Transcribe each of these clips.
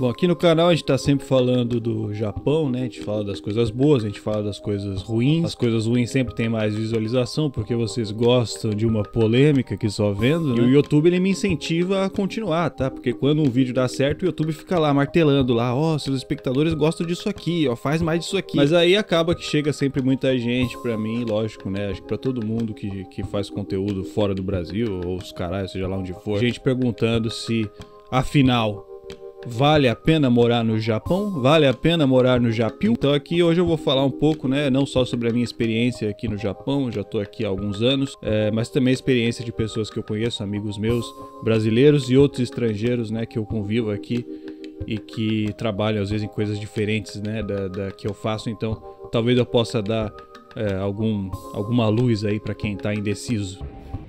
Bom, aqui no canal a gente tá sempre falando do Japão, né? A gente fala das coisas boas, a gente fala das coisas ruins. As coisas ruins sempre tem mais visualização, porque vocês gostam de uma polêmica que só vendo, né? E o YouTube ele me incentiva a continuar, tá? Porque quando um vídeo dá certo, o YouTube fica lá martelando lá, ó, oh, seus espectadores gostam disso aqui, ó, faz mais disso aqui. Mas aí acaba que chega sempre muita gente pra mim, lógico, né? Acho que pra todo mundo que, que faz conteúdo fora do Brasil, ou os caras, seja lá onde for, gente perguntando se, afinal, Vale a pena morar no Japão? Vale a pena morar no Japão? Então aqui hoje eu vou falar um pouco, né, não só sobre a minha experiência aqui no Japão, já estou aqui há alguns anos, é, mas também a experiência de pessoas que eu conheço, amigos meus, brasileiros e outros estrangeiros, né, que eu convivo aqui e que trabalham às vezes em coisas diferentes, né, da, da que eu faço. Então talvez eu possa dar é, algum, alguma luz aí para quem está indeciso.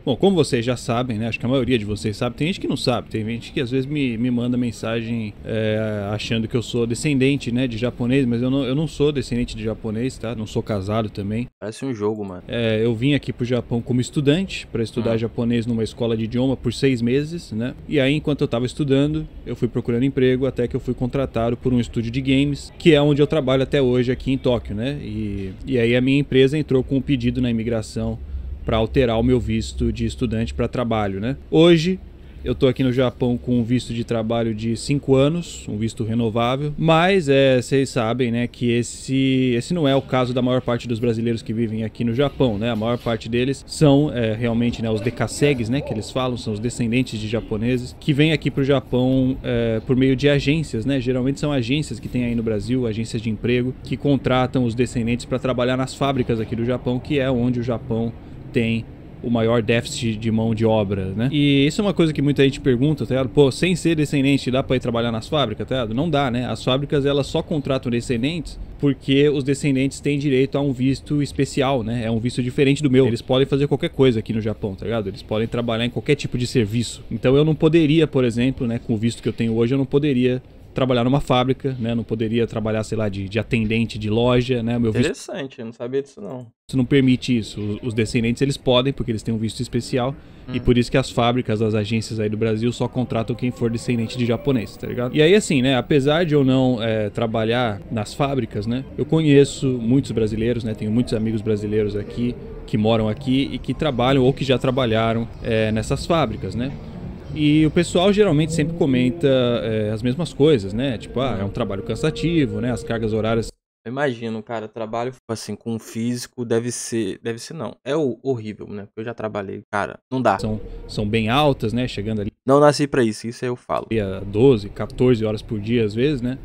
Bom, como vocês já sabem, né? Acho que a maioria de vocês sabe. Tem gente que não sabe. Tem gente que às vezes me, me manda mensagem é, achando que eu sou descendente, né? De japonês, mas eu não, eu não sou descendente de japonês, tá? Não sou casado também. Parece um jogo, mano. É, eu vim aqui pro Japão como estudante para estudar hum. japonês numa escola de idioma por seis meses, né? E aí, enquanto eu tava estudando, eu fui procurando emprego até que eu fui contratado por um estúdio de games, que é onde eu trabalho até hoje aqui em Tóquio, né? E, e aí a minha empresa entrou com um pedido na imigração para alterar o meu visto de estudante para trabalho, né? Hoje eu estou aqui no Japão com um visto de trabalho de 5 anos, um visto renovável, mas é, vocês sabem, né, que esse, esse não é o caso da maior parte dos brasileiros que vivem aqui no Japão, né? A maior parte deles são é, realmente né, os decassegues, né, que eles falam, são os descendentes de japoneses que vêm aqui para o Japão é, por meio de agências, né? Geralmente são agências que tem aí no Brasil, agências de emprego que contratam os descendentes para trabalhar nas fábricas aqui do Japão, que é onde o Japão tem o maior déficit de mão de obra, né? E isso é uma coisa que muita gente pergunta, tá ligado? Pô, sem ser descendente, dá pra ir trabalhar nas fábricas, tá ligado? Não dá, né? As fábricas, elas só contratam descendentes porque os descendentes têm direito a um visto especial, né? É um visto diferente do meu. Eles podem fazer qualquer coisa aqui no Japão, tá ligado? Eles podem trabalhar em qualquer tipo de serviço. Então eu não poderia, por exemplo, né, com o visto que eu tenho hoje, eu não poderia trabalhar numa fábrica, né? Não poderia trabalhar, sei lá, de, de atendente de loja, né? Meu Interessante, visto... eu não sabia disso não. Isso não permite isso. Os descendentes eles podem, porque eles têm um visto especial. Hum. E por isso que as fábricas, as agências aí do Brasil só contratam quem for descendente de japonês, tá ligado? E aí assim, né? Apesar de eu não é, trabalhar nas fábricas, né? Eu conheço muitos brasileiros, né? Tenho muitos amigos brasileiros aqui que moram aqui e que trabalham ou que já trabalharam é, nessas fábricas, né? E o pessoal geralmente sempre comenta é, as mesmas coisas, né? Tipo, ah, é um trabalho cansativo, né? As cargas horárias. Eu imagino, cara, trabalho assim com físico deve ser, deve ser não, é horrível, né? Porque eu já trabalhei, cara, não dá. São, são bem altas, né? Chegando ali. Não nasci para isso, isso eu falo. 12, 14 horas por dia às vezes, né?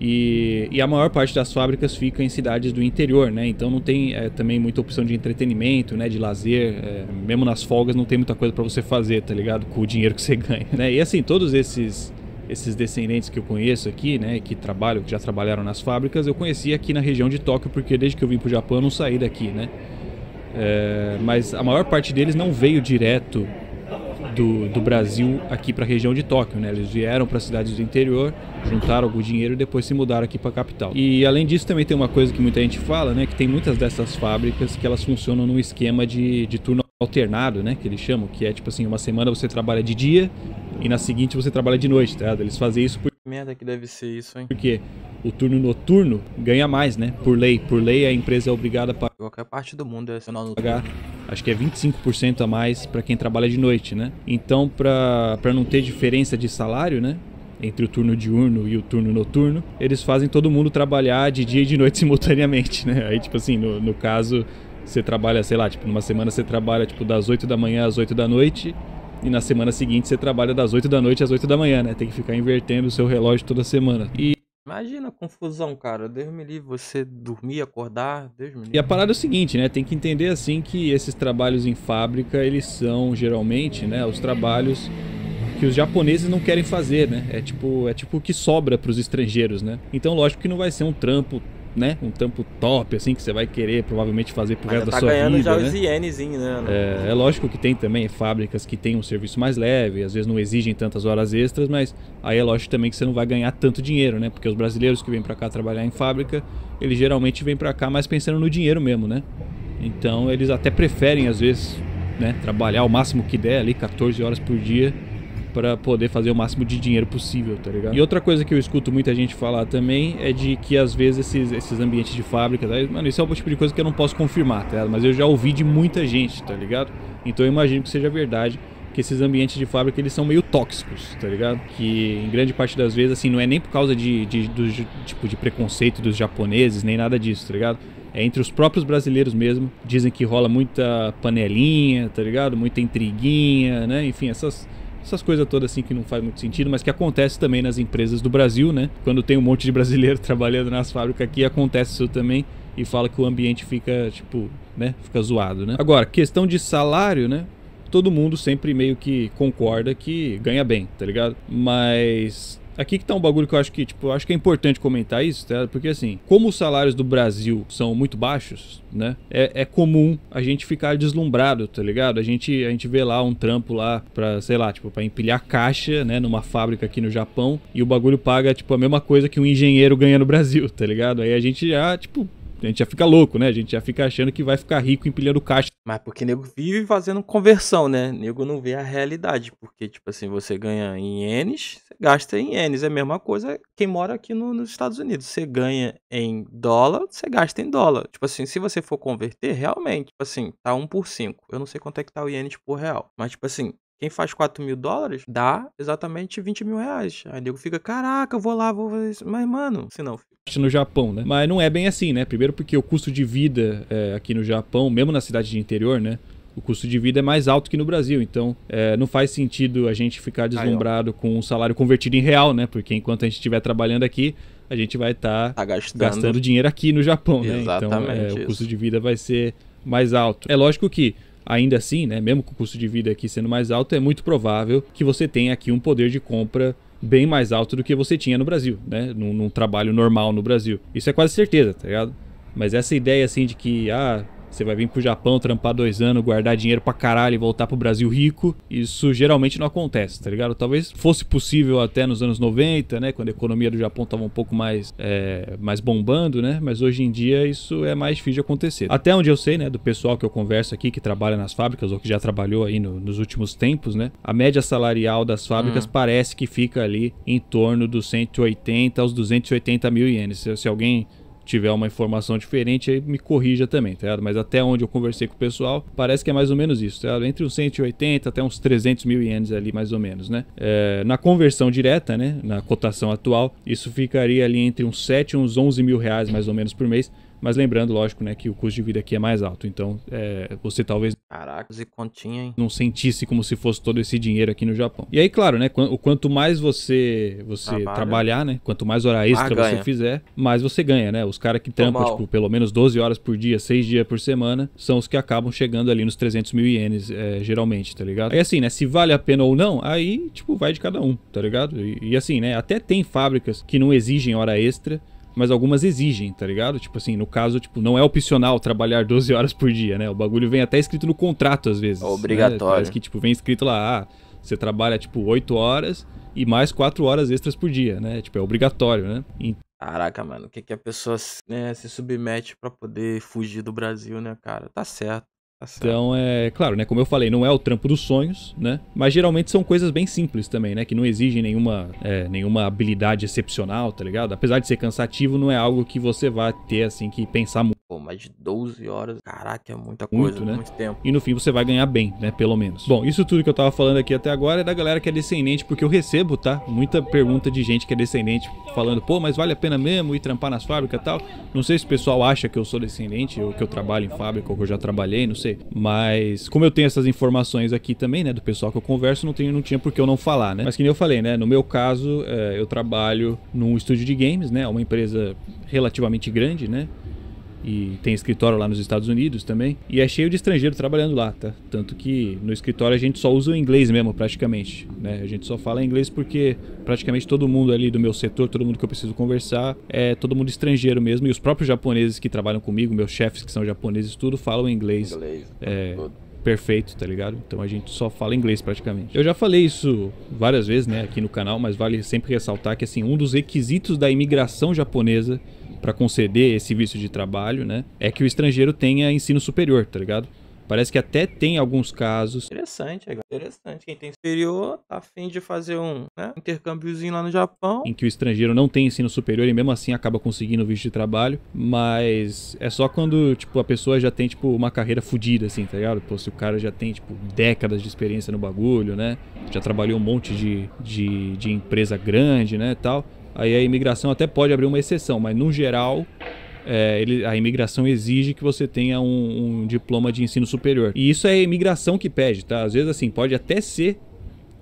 E, e, a maior parte das fábricas fica em cidades do interior, né? Então não tem é, também muita opção de entretenimento, né? De lazer. É, mesmo nas folgas não tem muita coisa para você fazer, tá ligado? Com o dinheiro que você ganha, né? E assim, todos esses esses descendentes que eu conheço aqui, né, que trabalham, que já trabalharam nas fábricas, eu conheci aqui na região de Tóquio, porque desde que eu vim pro Japão eu não saí daqui, né? É, mas a maior parte deles não veio direto do, do Brasil aqui para a região de Tóquio, né? Eles vieram para cidades do interior, juntaram algum dinheiro e depois se mudaram aqui para a capital. E além disso também tem uma coisa que muita gente fala, né? Que tem muitas dessas fábricas que elas funcionam num esquema de, de turno alternado, né? Que eles chamam, que é tipo assim, uma semana você trabalha de dia e na seguinte você trabalha de noite, tá? Eles fazem isso por... Merda que deve ser isso, hein? Porque o turno noturno ganha mais, né? Por lei. Por lei a empresa é obrigada a pagar... Qualquer parte do mundo é no pagar acho que é 25% a mais para quem trabalha de noite, né? Então, para não ter diferença de salário, né? Entre o turno diurno e o turno noturno, eles fazem todo mundo trabalhar de dia e de noite simultaneamente, né? Aí, tipo assim, no, no caso, você trabalha, sei lá, tipo, numa semana você trabalha, tipo, das 8 da manhã às 8 da noite, e na semana seguinte você trabalha das 8 da noite às 8 da manhã, né? Tem que ficar invertendo o seu relógio toda semana. E Imagina a confusão, cara. Deus me livre, você dormir, acordar, Deus me livre. E a parada é o seguinte, né? Tem que entender assim que esses trabalhos em fábrica, eles são geralmente, né, os trabalhos que os japoneses não querem fazer, né? É tipo, é tipo o que sobra para os estrangeiros, né? Então, lógico que não vai ser um trampo né? Um tampo top, assim, que você vai querer provavelmente fazer pro resto tá da sua ganhando vida. já né? os ienezinhos, né? É, é, lógico que tem também fábricas que têm um serviço mais leve, às vezes não exigem tantas horas extras, mas aí é lógico também que você não vai ganhar tanto dinheiro, né? Porque os brasileiros que vêm para cá trabalhar em fábrica, eles geralmente vêm para cá mais pensando no dinheiro mesmo, né? Então eles até preferem, às vezes, né, trabalhar o máximo que der ali, 14 horas por dia, para poder fazer o máximo de dinheiro possível, tá ligado? E outra coisa que eu escuto muita gente falar também é de que às vezes esses, esses ambientes de fábrica, tá? mano, isso é um tipo de coisa que eu não posso confirmar, tá ligado? Mas eu já ouvi de muita gente, tá ligado? Então eu imagino que seja verdade que esses ambientes de fábrica eles são meio tóxicos, tá ligado? Que em grande parte das vezes, assim, não é nem por causa de, de, do, tipo, de preconceito dos japoneses, nem nada disso, tá ligado? É entre os próprios brasileiros mesmo. Dizem que rola muita panelinha, tá ligado? Muita intriguinha, né? Enfim, essas, essas coisas todas assim que não faz muito sentido, mas que acontece também nas empresas do Brasil, né? Quando tem um monte de brasileiro trabalhando nas fábricas aqui, acontece isso também e fala que o ambiente fica, tipo, né? Fica zoado, né? Agora, questão de salário, né? todo mundo sempre meio que concorda que ganha bem, tá ligado? Mas Aqui que tá um bagulho que eu acho que, tipo, acho que é importante comentar isso, tá? Porque assim, como os salários do Brasil são muito baixos, né? É, é, comum a gente ficar deslumbrado, tá ligado? A gente, a gente vê lá um trampo lá pra, sei lá, tipo, pra empilhar caixa, né? Numa fábrica aqui no Japão e o bagulho paga, tipo, a mesma coisa que um engenheiro ganha no Brasil, tá ligado? Aí a gente já, tipo, a gente já fica louco, né? A gente já fica achando que vai ficar rico empilhando caixa. Mas porque nego vive fazendo conversão, né? Nego não vê a realidade. Porque, tipo assim, você ganha em ienes, você gasta em ienes. É a mesma coisa quem mora aqui no, nos Estados Unidos. Você ganha em dólar, você gasta em dólar. Tipo assim, se você for converter, realmente, tipo assim, tá 1 por 5. Eu não sei quanto é que tá o ienes por real. Mas, tipo assim, quem faz 4 mil dólares dá exatamente 20 mil reais. Aí o nego fica, caraca, eu vou lá, vou fazer isso. Mas, mano, se não. No Japão, né? Mas não é bem assim, né? Primeiro porque o custo de vida é, aqui no Japão, mesmo na cidade de interior, né? O custo de vida é mais alto que no Brasil. Então, é, não faz sentido a gente ficar deslumbrado Aí, com um salário convertido em real, né? Porque enquanto a gente estiver trabalhando aqui, a gente vai estar tá tá gastando. gastando. dinheiro aqui no Japão, né? Então, é, o custo de vida vai ser mais alto. É lógico que Ainda assim, né, mesmo com o custo de vida aqui sendo mais alto, é muito provável que você tenha aqui um poder de compra bem mais alto do que você tinha no Brasil, né? Num, num trabalho normal no Brasil. Isso é quase certeza, tá ligado? Mas essa ideia assim de que, ah, você vai vir pro Japão, trampar dois anos, guardar dinheiro pra caralho e voltar pro Brasil rico. Isso geralmente não acontece, tá ligado? Talvez fosse possível até nos anos 90, né? Quando a economia do Japão tava um pouco mais, é, mais bombando, né? Mas hoje em dia isso é mais difícil de acontecer. Até onde eu sei, né? Do pessoal que eu converso aqui, que trabalha nas fábricas ou que já trabalhou aí no, nos últimos tempos, né? A média salarial das fábricas hum. parece que fica ali em torno dos 180 aos 280 mil ienes. Se, se alguém tiver uma informação diferente, aí me corrija também, tá ligado? Mas até onde eu conversei com o pessoal, parece que é mais ou menos isso, tá ligado? Entre uns 180 até uns 300 mil ienes ali, mais ou menos, né? É, na conversão direta, né? Na cotação atual, isso ficaria ali entre uns 7 e uns 11 mil reais, mais ou menos, por mês. Mas lembrando, lógico, né, que o custo de vida aqui é mais alto. Então, é, você talvez. Caracas, e continha, hein? Não sentisse como se fosse todo esse dinheiro aqui no Japão. E aí, claro, né? O quanto mais você você trabalhar, né? Quanto mais hora extra você fizer, mais você ganha, né? Os caras que trampam, tipo, pelo menos 12 horas por dia, 6 dias por semana, são os que acabam chegando ali nos 300 mil ienes, é, geralmente, tá ligado? Aí assim, né? Se vale a pena ou não, aí, tipo, vai de cada um, tá ligado? E, e assim, né? Até tem fábricas que não exigem hora extra mas algumas exigem, tá ligado? Tipo assim, no caso, tipo, não é opcional trabalhar 12 horas por dia, né? O bagulho vem até escrito no contrato às vezes. Obrigatório. Né? Parece que, tipo, vem escrito lá, ah, você trabalha, tipo, 8 horas e mais 4 horas extras por dia, né? Tipo, é obrigatório, né? E... Caraca, mano, o que, que a pessoa né, se submete para poder fugir do Brasil, né, cara? Tá certo. Tá então, é claro, né? Como eu falei, não é o trampo dos sonhos, né? Mas geralmente são coisas bem simples também, né? Que não exigem nenhuma, é, nenhuma habilidade excepcional, tá ligado? Apesar de ser cansativo, não é algo que você vai ter, assim, que pensar muito. Mais de 12 horas, caraca, é muita coisa, muito, né? muito tempo. E no fim você vai ganhar bem, né? Pelo menos. Bom, isso tudo que eu tava falando aqui até agora é da galera que é descendente, porque eu recebo, tá? Muita pergunta de gente que é descendente falando, pô, mas vale a pena mesmo ir trampar nas fábricas e tal. Não sei se o pessoal acha que eu sou descendente, ou que eu trabalho em fábrica, ou que eu já trabalhei, não sei. Mas como eu tenho essas informações aqui também, né? Do pessoal que eu converso, não, tenho, não tinha por que eu não falar, né? Mas que nem eu falei, né? No meu caso, é, eu trabalho num estúdio de games, né? Uma empresa relativamente grande, né? E tem escritório lá nos Estados Unidos também. E é cheio de estrangeiro trabalhando lá, tá? Tanto que no escritório a gente só usa o inglês mesmo, praticamente. Né? A gente só fala inglês porque praticamente todo mundo ali do meu setor, todo mundo que eu preciso conversar, é todo mundo estrangeiro mesmo. E os próprios japoneses que trabalham comigo, meus chefes que são japoneses, tudo falam inglês. Inglês. É, perfeito, tá ligado? Então a gente só fala inglês praticamente. Eu já falei isso várias vezes, né, aqui no canal, mas vale sempre ressaltar que assim, um dos requisitos da imigração japonesa para conceder esse visto de trabalho, né, é que o estrangeiro tenha ensino superior, tá ligado? Parece que até tem alguns casos. Interessante, é interessante. Quem tem superior tá afim de fazer um né, intercâmbiozinho lá no Japão. Em que o estrangeiro não tem ensino superior e mesmo assim acaba conseguindo visto de trabalho. Mas é só quando, tipo, a pessoa já tem, tipo, uma carreira fodida, assim, tá ligado? Pô, se o cara já tem, tipo, décadas de experiência no bagulho, né? Já trabalhou um monte de, de, de empresa grande, né? Tal. Aí a imigração até pode abrir uma exceção, mas no geral é, ele, a imigração exige que você tenha um, um, diploma de ensino superior. E isso é a imigração que pede, tá? Às vezes, assim, pode até ser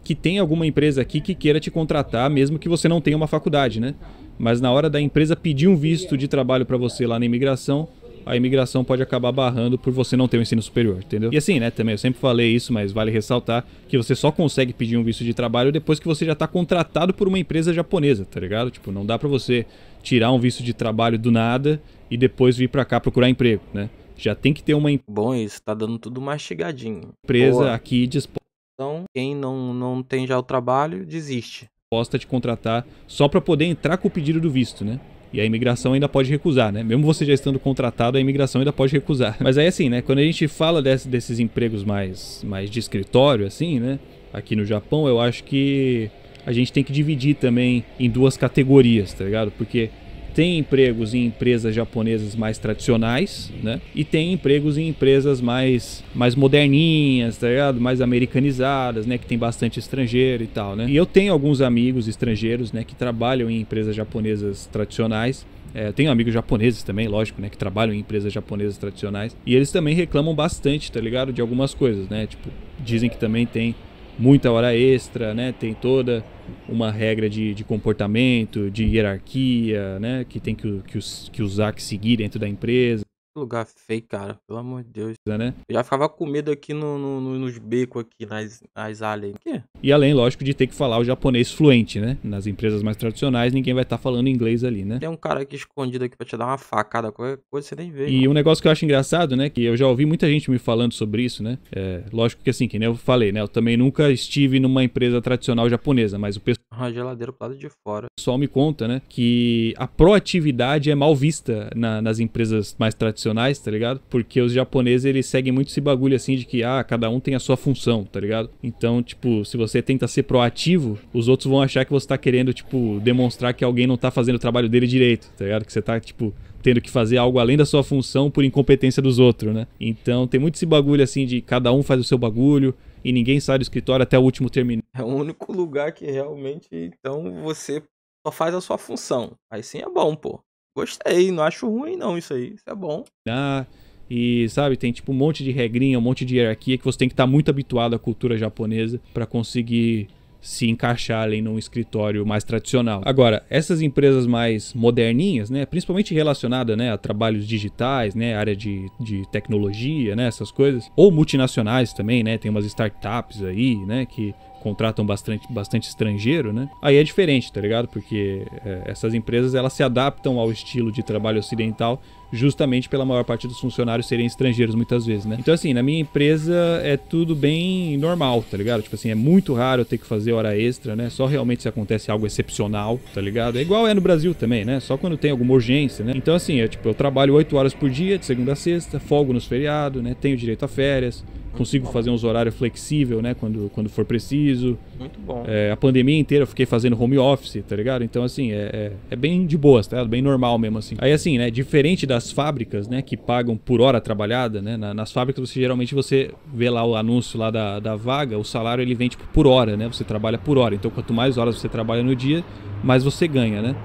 que tenha alguma empresa aqui que queira te contratar, mesmo que você não tenha uma faculdade, né? Mas na hora da empresa pedir um visto de trabalho para você lá na imigração, a imigração pode acabar barrando por você não ter um ensino superior, entendeu? E assim, né, também eu sempre falei isso, mas vale ressaltar que você só consegue pedir um visto de trabalho depois que você já está contratado por uma empresa japonesa, tá ligado? Tipo, não dá para você tirar um visto de trabalho do nada e depois vir para cá procurar emprego, né? Já tem que ter uma Bom, isso tá dando tudo mastigadinho. Empresa Boa. aqui disposta. Então, quem não, não tem já o trabalho, desiste. Disposta de contratar só para poder entrar com o pedido do visto, né? E a imigração ainda pode recusar, né? Mesmo você já estando contratado, a imigração ainda pode recusar. Mas aí assim, né? Quando a gente fala desse, desses empregos mais, mais de escritório, assim, né? Aqui no Japão, eu acho que a gente tem que dividir também em duas categorias, tá ligado? Porque tem empregos em empresas japonesas mais tradicionais, né? E tem empregos em empresas mais, mais moderninhas, tá ligado? Mais americanizadas, né? Que tem bastante estrangeiro e tal, né? E eu tenho alguns amigos estrangeiros, né? Que trabalham em empresas japonesas tradicionais. É, tenho amigos japoneses também, lógico, né? Que trabalham em empresas japonesas tradicionais. E eles também reclamam bastante, tá ligado? De algumas coisas, né? Tipo, dizem que também tem muita hora extra, né? Tem toda uma regra de, de comportamento, de hierarquia, né? Que tem que, que, os, que usar, que seguir dentro da empresa lugar feio, cara. Pelo amor de Deus. É, né? Eu já ficava com medo aqui no, no, nos becos aqui, nas, nas áreas. E além, lógico, de ter que falar o japonês fluente, né? Nas empresas mais tradicionais, ninguém vai estar tá falando inglês ali, né? Tem um cara aqui escondido aqui pra te dar uma facada, qualquer coisa você nem vê. E um negócio que eu acho engraçado, né? Que eu já ouvi muita gente me falando sobre isso, né? É, lógico que assim, que nem eu falei, né? Eu também nunca estive numa empresa tradicional japonesa, mas o pessoal. Uma geladeira pro lado de fora. O pessoal me conta, né? Que a proatividade é mal vista na, nas empresas mais tradicionais, tá ligado? Porque os japoneses, eles seguem muito esse bagulho assim de que, ah, cada um tem a sua função, tá ligado? Então, tipo, se você tenta ser proativo, os outros vão achar que você tá querendo, tipo, demonstrar que alguém não tá fazendo o trabalho dele direito, tá ligado? Que você tá, tipo, tendo que fazer algo além da sua função por incompetência dos outros, né? Então, tem muito esse bagulho assim de cada um faz o seu bagulho e ninguém sai do escritório até o último terminar. É o único lugar que realmente, então, você só faz a sua função. Aí sim é bom, pô. Gostei, não acho ruim não isso aí, isso é bom. Ah, e sabe, tem tipo um monte de regrinha, um monte de hierarquia que você tem que estar tá muito habituado à cultura japonesa para conseguir se encaixar ali num escritório mais tradicional. Agora, essas empresas mais moderninhas, né, principalmente relacionadas né, a trabalhos digitais, né, área de, de tecnologia, né, essas coisas, ou multinacionais também, né, tem umas startups aí, né, que contratam bastante, bastante estrangeiro, né? Aí é diferente, tá ligado? Porque é, essas empresas elas se adaptam ao estilo de trabalho ocidental justamente pela maior parte dos funcionários serem estrangeiros muitas vezes, né? Então assim, na minha empresa é tudo bem normal, tá ligado? Tipo assim, é muito raro eu ter que fazer hora extra, né? Só realmente se acontece algo excepcional, tá ligado? É igual é no Brasil também, né? Só quando tem alguma urgência, né? Então assim, é, tipo, eu trabalho 8 horas por dia, de segunda a sexta, folgo nos feriados, né? Tenho direito a férias, consigo fazer uns horários flexível, né? Quando, quando for preciso. Muito bom. É, a pandemia inteira eu fiquei fazendo home office, tá ligado? Então, assim, é, é, é bem de boas, tá? Bem normal mesmo, assim. Aí, assim, né? Diferente das fábricas, né? Que pagam por hora trabalhada, né? Na, nas fábricas, você geralmente você vê lá o anúncio lá da, da vaga, o salário ele vem, tipo, por hora, né? Você trabalha por hora. Então, quanto mais horas você trabalha no dia, mais você ganha, né?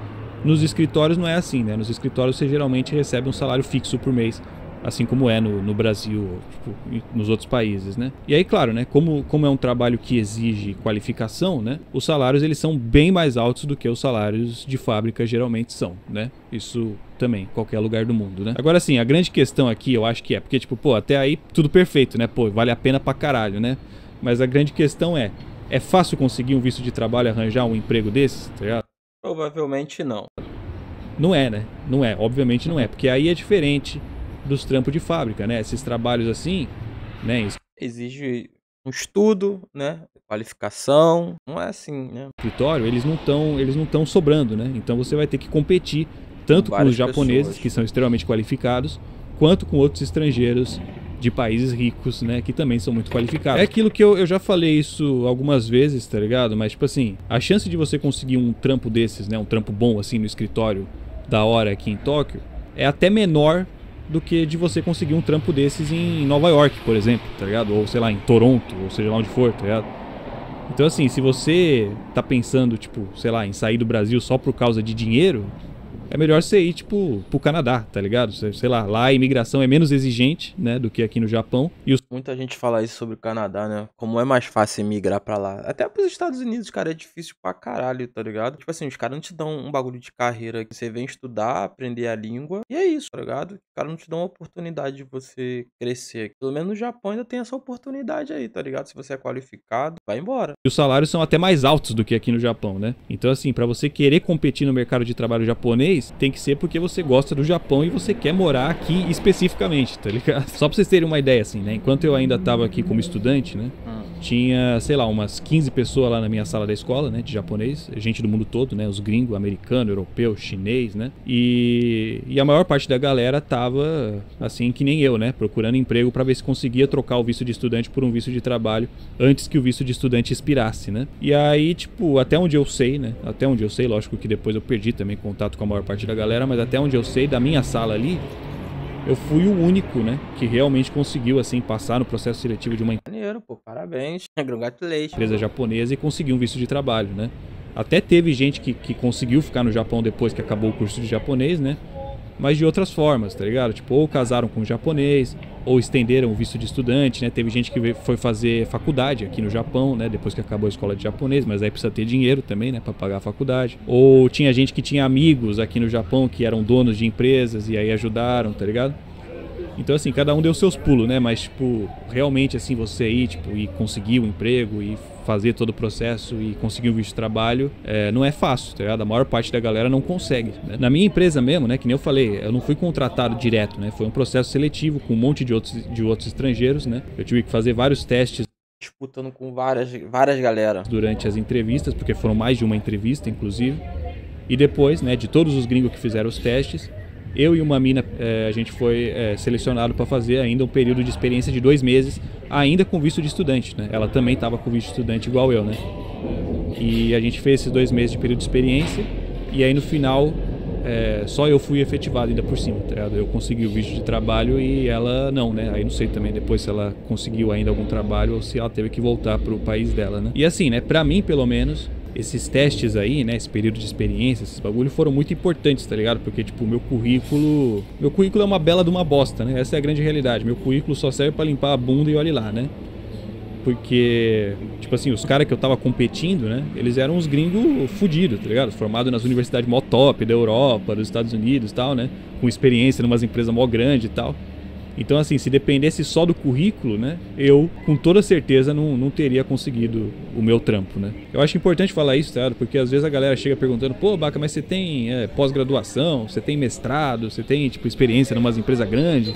Nos escritórios não é assim, né? Nos escritórios você geralmente recebe um salário fixo por mês assim como é no, no Brasil, tipo, nos outros países, né? E aí, claro, né, como, como é um trabalho que exige qualificação, né, os salários eles são bem mais altos do que os salários de fábrica geralmente são, né? Isso também, qualquer lugar do mundo, né? Agora sim, a grande questão aqui, eu acho que é, porque tipo, pô, até aí tudo perfeito, né? Pô, vale a pena pra caralho, né? Mas a grande questão é, é fácil conseguir um visto de trabalho, arranjar um emprego desses, tá ligado? Provavelmente não. Não é, né? Não é, obviamente não é, porque aí é diferente dos trampos de fábrica, né? Esses trabalhos assim, né? Exige um estudo, né? Qualificação, não é assim, né? Escritório, eles não estão, eles não estão sobrando, né? Então você vai ter que competir tanto com, com os japoneses pessoas. que são extremamente qualificados, quanto com outros estrangeiros de países ricos, né? Que também são muito qualificados. É aquilo que eu, eu já falei isso algumas vezes, tá ligado? Mas, tipo assim, a chance de você conseguir um trampo desses, né? Um trampo bom, assim, no escritório da hora aqui em Tóquio, é até menor do que de você conseguir um trampo desses em Nova York, por exemplo, tá ligado? Ou sei lá, em Toronto, ou seja lá onde for, tá ligado? Então, assim, se você tá pensando, tipo, sei lá, em sair do Brasil só por causa de dinheiro, é melhor você ir, tipo, pro Canadá, tá ligado? Sei lá, lá a imigração é menos exigente, né, do que aqui no Japão. E os... Muita gente fala isso sobre o Canadá, né? Como é mais fácil emigrar pra lá. Até pros Estados Unidos, cara, é difícil pra caralho, tá ligado? Tipo assim, os caras não te dão um bagulho de carreira que você vem estudar, aprender a língua, e é isso, tá ligado? Os caras não te dão a oportunidade de você crescer. Pelo menos no Japão ainda tem essa oportunidade aí, tá ligado? Se você é qualificado, vai embora. E os salários são até mais altos do que aqui no Japão, né? Então, assim, para você querer competir no mercado de trabalho japonês, tem que ser porque você gosta do Japão e você quer morar aqui especificamente, tá ligado? Só pra vocês terem uma ideia, assim, né? Enquanto eu ainda tava aqui como estudante, né? Hum. Tinha, sei lá, umas 15 pessoas lá na minha sala da escola, né? De japonês, gente do mundo todo, né? Os gringos, americano, europeu, chinês, né? E, e a maior parte da galera tava, assim, que nem eu, né? Procurando emprego para ver se conseguia trocar o visto de estudante por um visto de trabalho antes que o visto de estudante expirasse, né? E aí, tipo, até onde eu sei, né? Até onde eu sei, lógico que depois eu perdi também contato com a maior parte da galera, mas até onde eu sei, da minha sala ali, eu fui o único, né, que realmente conseguiu, assim, passar no processo seletivo de uma Maneiro, pô, parabéns. Congratulations. empresa japonesa e conseguir um visto de trabalho, né. Até teve gente que, que conseguiu ficar no Japão depois que acabou o curso de japonês, né, mas de outras formas, tá ligado? Tipo, ou casaram com um japonês, ou estenderam o visto de estudante, né? Teve gente que foi fazer faculdade aqui no Japão, né? Depois que acabou a escola de japonês, mas aí precisa ter dinheiro também, né? Para pagar a faculdade. Ou tinha gente que tinha amigos aqui no Japão que eram donos de empresas e aí ajudaram, tá ligado? Então, assim, cada um deu seus pulos, né? Mas, tipo, realmente, assim, você ir, tipo, e conseguir o um emprego e fazer todo o processo e conseguir um visto de trabalho, é, não é fácil, tá ligado? A maior parte da galera não consegue. Né? Na minha empresa mesmo, né? Que nem eu falei, eu não fui contratado direto, né? Foi um processo seletivo com um monte de outros, de outros estrangeiros, né? Eu tive que fazer vários testes disputando com várias, várias galera. Durante as entrevistas, porque foram mais de uma entrevista, inclusive. E depois, né, de todos os gringos que fizeram os testes, eu e uma mina, é, a gente foi é, selecionado para fazer ainda um período de experiência de dois meses, ainda com visto de estudante, né? Ela também estava com visto de estudante igual eu, né? E a gente fez esses dois meses de período de experiência e aí no final é, só eu fui efetivado ainda por cima, tá? Eu consegui o visto de trabalho e ela não, né? Aí não sei também depois se ela conseguiu ainda algum trabalho ou se ela teve que voltar pro país dela, né? E assim, né? Pra mim, pelo menos, esses testes aí, né, esse período de experiência, esses bagulho foram muito importantes, tá ligado? Porque tipo, meu currículo, meu currículo é uma bela de uma bosta, né? Essa é a grande realidade. Meu currículo só serve para limpar a bunda e olhe lá, né? Porque, tipo assim, os caras que eu tava competindo, né? Eles eram uns gringos fudidos, tá ligado? Formados nas universidades mó top da Europa, dos Estados Unidos e tal, né? Com experiência em umas empresas mó grande e tal. Então, assim, se dependesse só do currículo, né, eu com toda certeza não, não teria conseguido o meu trampo, né. Eu acho importante falar isso, tá? Porque às vezes a galera chega perguntando, pô, Baca, mas você tem é, pós-graduação, você tem mestrado, você tem, tipo, experiência em umas empresas grandes.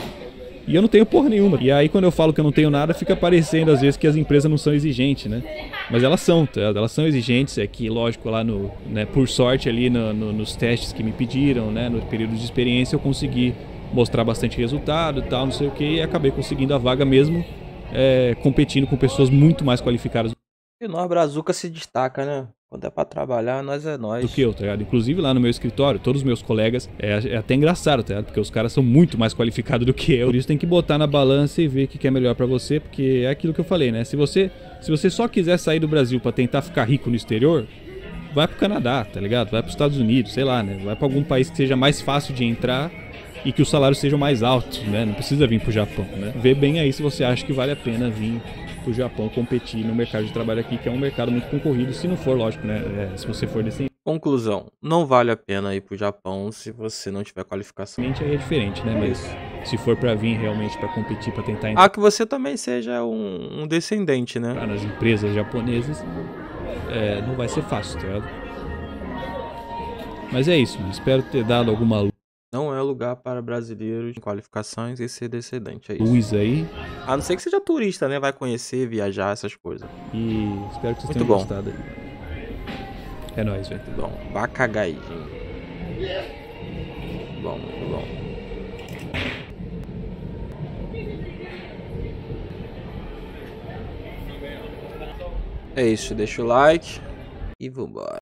E eu não tenho porra nenhuma. E aí, quando eu falo que eu não tenho nada, fica parecendo às vezes que as empresas não são exigentes, né? Mas elas são, tá? elas são exigentes. É que, lógico, lá no, né, por sorte ali no, no, nos testes que me pediram, né, no período de experiência, eu consegui mostrar bastante resultado e tal, não sei o que, e acabei conseguindo a vaga mesmo é, competindo com pessoas muito mais qualificadas. E nós, Brazuca, se destaca, né? Quando é pra trabalhar, nós é nós. Do que eu, tá ligado? Inclusive lá no meu escritório, todos os meus colegas, é, é, até engraçado, tá ligado? Porque os caras são muito mais qualificados do que eu. Por isso tem que botar na balança e ver o que é melhor para você, porque é aquilo que eu falei, né? Se você, se você só quiser sair do Brasil para tentar ficar rico no exterior, vai pro Canadá, tá ligado? Vai pros Estados Unidos, sei lá, né? Vai para algum país que seja mais fácil de entrar e que os salários sejam mais altos, né? Não precisa vir para o Japão, né? Vê bem aí se você acha que vale a pena vir para o Japão competir no mercado de trabalho aqui, que é um mercado muito concorrido, se não for, lógico, né? É, se você for desse Conclusão, não vale a pena ir pro Japão se você não tiver qualificação. Aí é diferente, né? Mas se for para vir realmente para competir, para tentar entrar... Ah, que você também seja um, um descendente, né? Nas empresas japonesas, é, não vai ser fácil, tá ligado? Mas é isso, espero ter dado alguma é lugar para brasileiros em qualificações e ser descendente. É isso. Luz aí. A não ser que seja turista, né? Vai conhecer, viajar, essas coisas. E espero que vocês Muito tenham bom. gostado aí. É nóis, velho. Muito bom. Vá cagar aí. Gente. bom, muito bom. É isso, deixa o like e vambora.